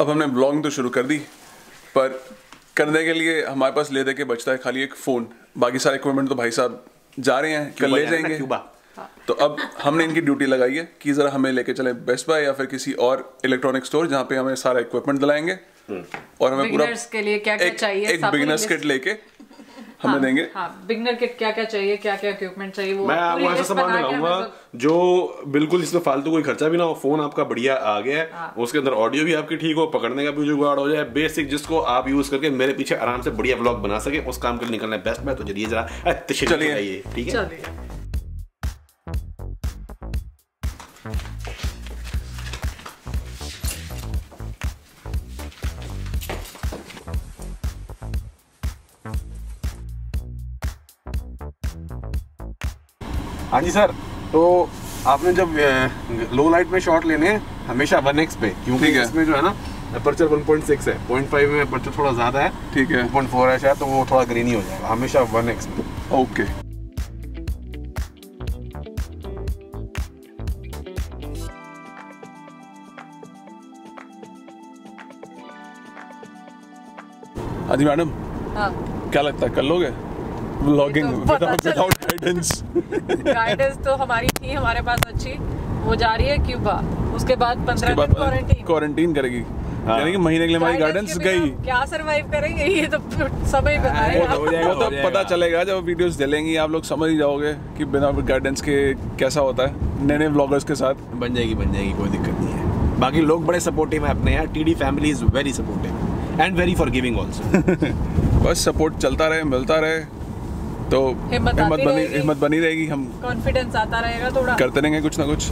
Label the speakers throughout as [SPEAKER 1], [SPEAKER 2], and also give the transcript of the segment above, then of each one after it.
[SPEAKER 1] अब हमने ब्लॉगिंग तो शुरू कर दी पर करने के लिए हमारे पास ले दे के बचता है खाली एक फ़ोन बाकी सारे इक्विपमेंट तो भाई साहब जा रहे हैं कल ले जाएँगे।
[SPEAKER 2] क्यूबा?
[SPEAKER 1] तो अब हमने इनकी ड्यूटी लगाई है कि ज़रा हमें लेके चले बेस्ट बाय या फिर किसी और इलेक्ट्रॉनिक स्टोर जहाँ पे हमें सारा इक्विपमेंट दिलाएँगे। और हमें पूरा
[SPEAKER 3] के लिए क्या-क्या
[SPEAKER 1] एक,
[SPEAKER 3] चाहिए,
[SPEAKER 1] एक बिगिनर्स किट लेके हमें देंगे
[SPEAKER 3] हाँ बिगनर किट क्या क्या चाहिए क्या क्या इक्विपमेंट चाहिए वो
[SPEAKER 2] मैं आपको ऐसा सामान दिलाऊँगा जो बिल्कुल इसमें फालतू कोई खर्चा भी ना हो फ़ोन आपका बढ़िया आ गया है
[SPEAKER 3] हाँ।
[SPEAKER 2] उसके अंदर ऑडियो भी आपकी ठीक हो पकड़ने का भी जुगाड़ हो जाए बेसिक जिसको आप यूज़ करके मेरे पीछे आराम से बढ़िया ब्लॉग बना सके उस काम के लिए निकलना बेस्ट मैं तो चलिए जरा
[SPEAKER 1] चलिए।
[SPEAKER 2] ठीक है हाँ जी सर। तो आपने जब लो लाइट में शॉट लेने हैं हमेशा वन एक्स पे क्योंकि इसमें जो है ना अपर्चर 1.6 है। 0.5 में अपर्चर थोड़ा ज़्यादा है
[SPEAKER 1] ठीक है।
[SPEAKER 2] 2.4 है शायद तो वो थोड़ा ग्रीनी हो जाएगा हमेशा वन एक्स में
[SPEAKER 1] ओके। हाँ जी मैडम।
[SPEAKER 3] हाँ।
[SPEAKER 1] क्या लगता है कर लोगे? ब्लॉगिंग
[SPEAKER 3] ये तो
[SPEAKER 1] विदाउट गाइडेंस
[SPEAKER 3] गाइडेंस तो हमारी थी हमारे पास अच्छी। वो जा रही है क्यूबा। उसके बाद पंद्रह दिन क्वारंटीन
[SPEAKER 1] क्वारंटीन करेगी।
[SPEAKER 2] हाँ।
[SPEAKER 1] यानी कि महीने के लिए हमारी गाइडेंस गई।
[SPEAKER 3] क्या सरवाइव करेंगे? ये तो समय बताएगा
[SPEAKER 2] हो।
[SPEAKER 1] वो तो
[SPEAKER 2] हो जाएगा।
[SPEAKER 1] पता चलेगा जब वीडियोस डलेंगी आप लोग समझ ही जाओगे कि बिना गाइडेंस के कैसा होता है। नए नए व्लॉगर्स के साथ।
[SPEAKER 2] बन जाएगी बन जाएगी कोई दिक्कत नहीं है। बाकी लोग बड़े सपोर्टिव हैं अपने यहाँ TD family is very supportive and very for giving also
[SPEAKER 1] बस सपोर्ट चलता रहे मिलता रहे। तो
[SPEAKER 3] हिम्मत
[SPEAKER 1] हिम्मत बनी हिम्मत बनी रहेगी हम
[SPEAKER 3] कॉन्फिडेंस आता रहेगा थोड़ा।
[SPEAKER 1] करते रहेंगे कुछ ना कुछ।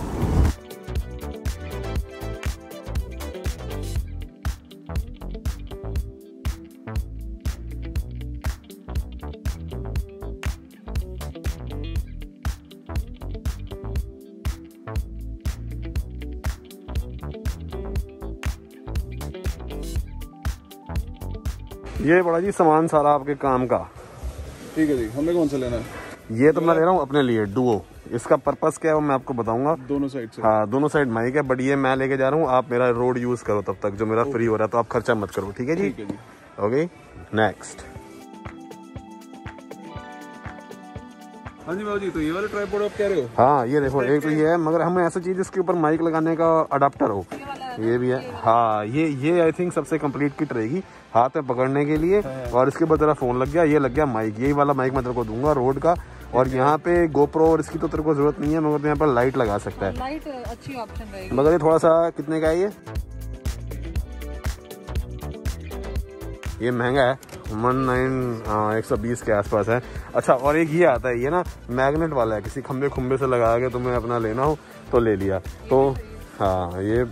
[SPEAKER 2] ये बड़ा जी सामान सारा आपके काम का।
[SPEAKER 1] ठीक है जी हमें कौन सा लेना है?
[SPEAKER 2] ये तो मैं ले रहा हूँ अपने लिए डुओ इसका पर्पस क्या है वो मैं आपको बताऊँगा।
[SPEAKER 1] दोनों साइड से।
[SPEAKER 2] हाँ दोनों साइड माइक है बट ये मैं लेके जा रहा हूँ आप मेरा रोड यूज़ करो तब तक जो मेरा फ्री हो रहा है तो आप खर्चा मत करो ठीक है जी?
[SPEAKER 1] ठीक है जी।
[SPEAKER 2] ओके नेक्स्ट
[SPEAKER 1] हाँ जी बाबू जी तो ये वाले ट्राईपोड आप कह रहे हो?
[SPEAKER 2] हाँ ये देखो एक तो ये है मगर हमें ऐसा चीज़ इसके ऊपर माइक लगाने का अडाप्टर हो। ये भी है। हाँ ये ये आई थिंक सबसे कंप्लीट किट रहेगी हाथ में पकड़ने के लिए। और इसके बाद तेरा फ़ोन लग गया ये लग गया माइक यही वाला माइक मैं तेरे को दूँगा रोड का। और यहाँ पे गोप्रो और इसकी तो तेरे को ज़रूरत नहीं है मगर यहाँ पर लाइट लगा सकता है।
[SPEAKER 3] लाइट अच्छी ऑप्शन रहेगी।
[SPEAKER 2] मगर ये थोड़ा सा कितने का है ये? ये महँगा है। वन नाइन एक सौ बीस के आसपास है। अच्छा और एक ये आता है ये ना मैग्नेट वाला है। किसी खम्बे खुम्बे से लगा के तुम्हें अपना लेना हो तो ले लिया। तो हाँ ये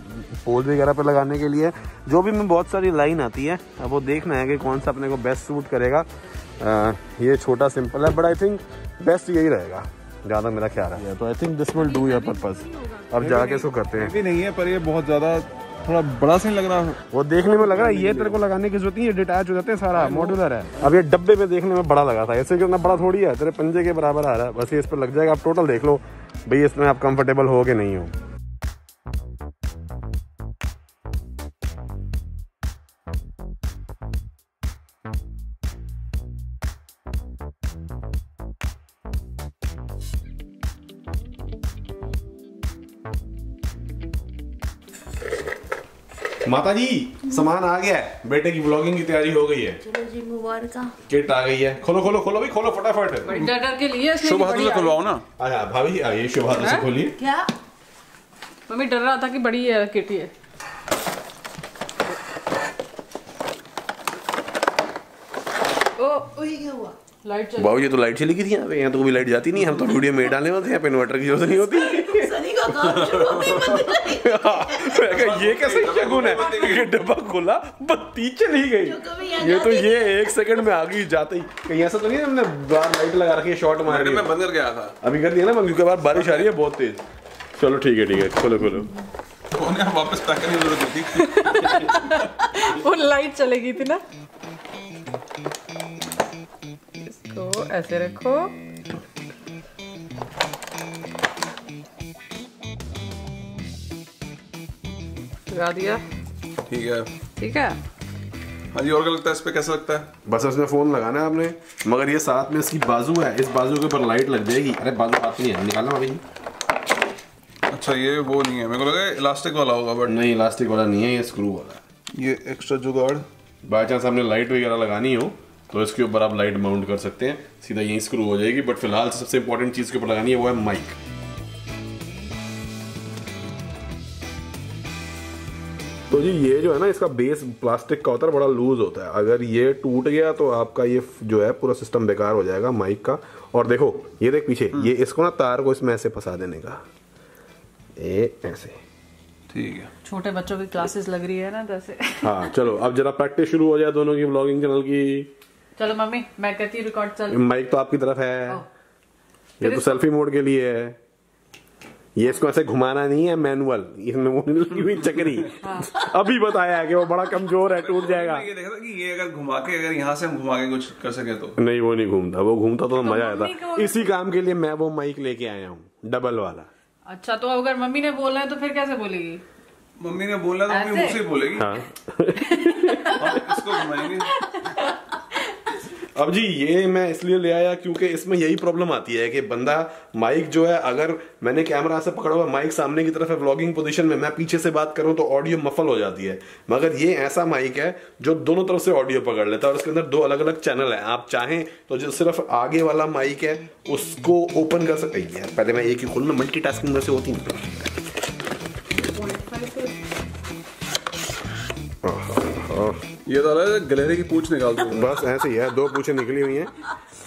[SPEAKER 2] पोल वगैरह पे लगाने के लिए जो भी में बहुत सारी लाइन आती है अब वो देखना है कि कौन सा अपने को बेस्ट सूट करेगा। अ, ये छोटा सिंपल है बट आई थिंक बेस्ट यही रहेगा ज़्यादा मेरा ख्याल है। तो I think this will do your purpose अब जाके इसको करते हैं।
[SPEAKER 1] भी नहीं है पर ये बहुत ज़्यादा थोड़ा बड़ा सा लग रहा है।
[SPEAKER 2] वो देखने में लग रहा है ये तेरे को लगाने की ज़रूरत नहीं है डिटैच हो जाते हैं सारा मॉड्यूलर है। अब ये डब्बे में देखने में बड़ा लगा था ऐसे क्यों बड़ा थोड़ी है तेरे पंजे के बराबर आ रहा है बस ये इस पर लग जाएगा आप टोटल देख लो भाई इसमें आप कंफर्टेबल हो कि नहीं हो। माता जी सामान आ गया है। बेटे की ब्लॉगिंग की तैयारी हो गई है।
[SPEAKER 4] चलो जी मुबारक।
[SPEAKER 2] किट आ गई है। खोलो खोलो खोलो भी खोलो फटाफट।
[SPEAKER 3] डर के लिए
[SPEAKER 1] शुभ हाथों से खुलवाओ ना।
[SPEAKER 2] अच्छा भाभी आइए शुभ हाथों से खोलिए।
[SPEAKER 4] क्या?
[SPEAKER 3] मम्मी डर रहा था कि बड़ी है किटी है
[SPEAKER 4] ओ क्या हुआ?
[SPEAKER 3] लाइट
[SPEAKER 2] बाबू ये तो लाइट चली गई थी यहाँ पे? यहाँ तो कभी लाइट जाती नहीं हम तो वीडियो में डालने वाले यहाँ पे इन्वर्टर की ज़रूरत नहीं होती।
[SPEAKER 4] सनी का काम शुरू हो।
[SPEAKER 2] ये कैसे शगुन है? ये डब्बा खोला बत्ती चली गई। ये तो ये एक सेकंड में आ गई जाते ही। कहीं ऐसा तो नहीं हमने बाहर लाइट लगा रखी है शॉर्ट मार रही
[SPEAKER 1] मैं
[SPEAKER 2] है।
[SPEAKER 1] बंद कर गया था।
[SPEAKER 2] अभी कर दिया ना क्योंकि बाहर बारिश आ रही है बहुत तेज। चलो ठीक है ठीक है खोलो खोलो।
[SPEAKER 1] वापस पैक करने की ज़रूरत होती
[SPEAKER 3] वो लाइट चलेगी थी ना। ऐसे रखो लगा दिया।
[SPEAKER 1] ठीक है।
[SPEAKER 3] ठीक है।
[SPEAKER 1] हाँ जी और क्या लगता है इस पे कैसा लगता है?
[SPEAKER 2] बस इसमें फ़ोन लगाना है आपने मगर ये साथ में इसकी बाजू है इस बाजू के ऊपर लाइट लग जाएगी। अरे बाजू हाथ नहीं है निकालना अभी
[SPEAKER 1] अच्छा ये वो नहीं है मेरे को लगा इलास्टिक वाला होगा बट
[SPEAKER 2] नहीं इलास्टिक वाला नहीं है ये स्क्रू वाला है।
[SPEAKER 1] ये एक्स्ट्रा जुगाड़।
[SPEAKER 2] बाई चांस आपने लाइट वगैरह लगानी हो। तो इसके ऊपर आप लाइट माउंट कर सकते हैं। सीधा यहीं स्क्रू हो जाएगी बट फ़िलहाल सबसे इंपॉर्टेंट चीज़ के ऊपर लगानी है वो है माइक तो जी ये जो है ना इसका बेस प्लास्टिक का होता है बड़ा लूज होता है। अगर ये टूट गया तो आपका ये जो है पूरा सिस्टम बेकार हो जाएगा माइक का। और देखो ये देख पीछे ये इसको ना तार को इसमें ऐसे फंसा देने का। ए ऐसे।
[SPEAKER 1] ठीक है।
[SPEAKER 3] छोटे बच्चों की क्लासेस लग रही है ना जैसे
[SPEAKER 2] हाँ चलो अब जरा प्रैक्टिस शुरू हो जाए दोनों की ब्लॉगिंग चैनल की।
[SPEAKER 3] चलो मम्मी मैं कहती हूँ रिकॉर्ड चल।
[SPEAKER 2] माइक तो आपकी तरफ़ है। ये तो सेल्फी मोड के लिए है। ये इसको ऐसे घुमाना नहीं है मैनुअल इसमें वो लगी हुई चक्री। अभी बताया है कि वो बड़ा कमज़ोर है टूट जाएगा।
[SPEAKER 1] ये देखा था कि ये अगर घुमा के अगर यहाँ से हम घुमा के कुछ कर सके तो।
[SPEAKER 2] नहीं वो नहीं घूमता। वो घूमता तो, तो
[SPEAKER 3] मज़ा
[SPEAKER 2] आता। इसी काम के लिए मैं वो माइक लेके आया हूँ। डबल वाला।
[SPEAKER 3] अच्छा तो अगर मम्मी ने बोला है तो फिर कैसे बोलेगी?
[SPEAKER 1] मम्मी ने बोला तो मम्मी? मुझसे बोलेगी।
[SPEAKER 2] हाँ।
[SPEAKER 1] इसको घुमाएँगे।
[SPEAKER 2] अब जी, ये मैं इसलिए ले आया क्योंकि इसमें यही प्रॉब्लम आती है कि बंदा माइक जो है, अगर मैंने कैमरा से पकड़ा हुआ माइक सामने की तरफ़ है व्लॉगिंग पोजीशन में मैं पीछे से बात करूँ तो ऑडियो मफल हो जाती है। मगर ये ऐसा माइक है जो दोनों तरफ़ से ऑडियो पकड़ लेता है और उसके अंदर दो अलग अलग चैनल है। आप चाहें तो जो सिर्फ़ आगे वाला माइक है, उसको ओपन कर सकते यार पहले मैं एक ही मल्टीटास्किंग में से होती नहीं
[SPEAKER 1] ये तो गलेरे की पूछ निकाल दो
[SPEAKER 2] बस ऐसे ही है, दो पूछे निकली हुई हैं।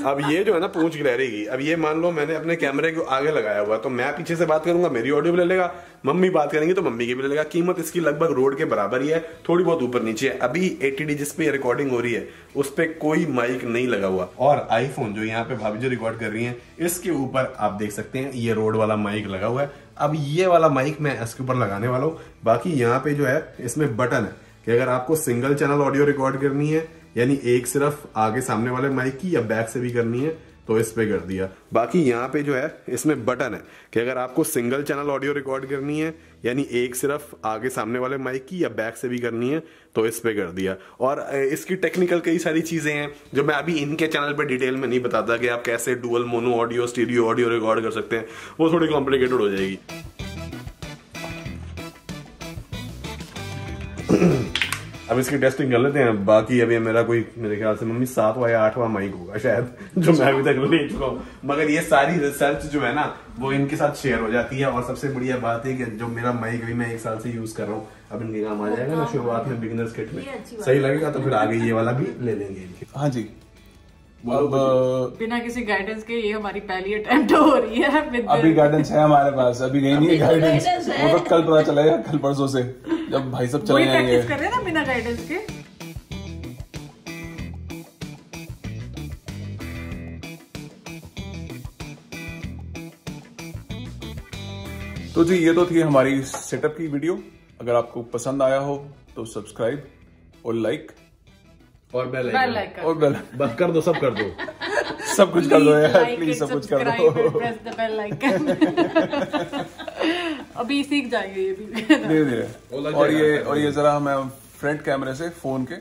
[SPEAKER 2] अब ये जो है ना, पूछ गिलहरी अब ये मान लो मैंने अपने कैमरे को आगे लगाया हुआ तो मैं पीछे से बात करूँगा, मेरी ऑडियो भी ले लेगा, मम्मी बात करेंगी तो मम्मी की भी ले लेगा। कीमत इसकी लगभग रोड के बराबर ही है, थोड़ी बहुत ऊपर नीचे है। अभी एटीडी जिस पे रिकॉर्डिंग हो रही है, उस पर कोई माइक नहीं लगा हुआ। और आईफोन जो यहाँ पे भाभी जो रिकॉर्ड कर रही है, इसके ऊपर आप देख सकते हैं, ये रोड वाला माइक लगा हुआ है। अब ये वाला माइक मैं इसके ऊपर लगाने वाला हूँ। बाकी यहाँ पे जो है, इसमें बटन है। कि अगर आपको सिंगल चैनल ऑडियो रिकॉर्ड करनी है, यानी एक सिर्फ़ आगे सामने वाले माइक की या बैक से भी करनी है तो इस पे कर दिया। बाकी यहाँ पे जो है, इसमें बटन है कि अगर आपको सिंगल चैनल ऑडियो रिकॉर्ड करनी है, यानी एक सिर्फ़ आगे सामने वाले माइक की या बैक से भी करनी है तो इस पे कर दिया। और इसकी टेक्निकल कई सारी चीज़ें हैं, जो मैं अभी इनके चैनल पे डिटेल में नहीं बताता कि आप कैसे dual mono audio stereo audio record कर सकते हैं। वो थोड़ी कॉम्प्लिकेटेड हो जाएगी। अब इसकी टेस्टिंग कर लेते हैं। बाकी अभी मेरा कोई मेरे ख्याल से मम्मी सातवां या आठवां माइक होगा शायद जो मैं अभी तक ले चुका हूँ। मगर ये सारी रिसर्च जो है ना वो इनके साथ शेयर हो जाती है। और सबसे बढ़िया बात है कि जो मेरा माइक अभी मैं एक साल से यूज़ कर रहा हूँ अब इनके काम आ जाएगा ना शुरुआत में बिगिनर्स किट में। सही लगेगा तो फिर आगे ये वाला भी ले लेंगे इनके।
[SPEAKER 1] हाँ जी। अब
[SPEAKER 3] बिना किसी गाइडेंस के ये हमारी पहली अटेम्प्ट हो रही है।
[SPEAKER 1] अभी गाइडेंस है हमारे पास अभी नहीं
[SPEAKER 4] तो
[SPEAKER 1] गाइडेंस वो तो कल पता चलेगा कल परसों से। जब भाई सब चले जाएँगे
[SPEAKER 3] कर रहे हैं ना बिना गाइडेंस के।
[SPEAKER 1] तो जी ये तो थी हमारी सेटअप की वीडियो अगर आपको पसंद आया हो तो सब्सक्राइब और लाइक
[SPEAKER 2] और बेल
[SPEAKER 3] लाइक
[SPEAKER 1] और बेल
[SPEAKER 2] बस कर दो सब कर दो।
[SPEAKER 1] सब कुछ कर दो यार प्लीज़ सब कुछ कर दो।
[SPEAKER 3] प्रेस द बेल आइकन अभी सीख जाएँगे ये भी।
[SPEAKER 1] धीरे धीरे और ये और ये जरा हमें फ्रंट कैमरे से फ़ोन के।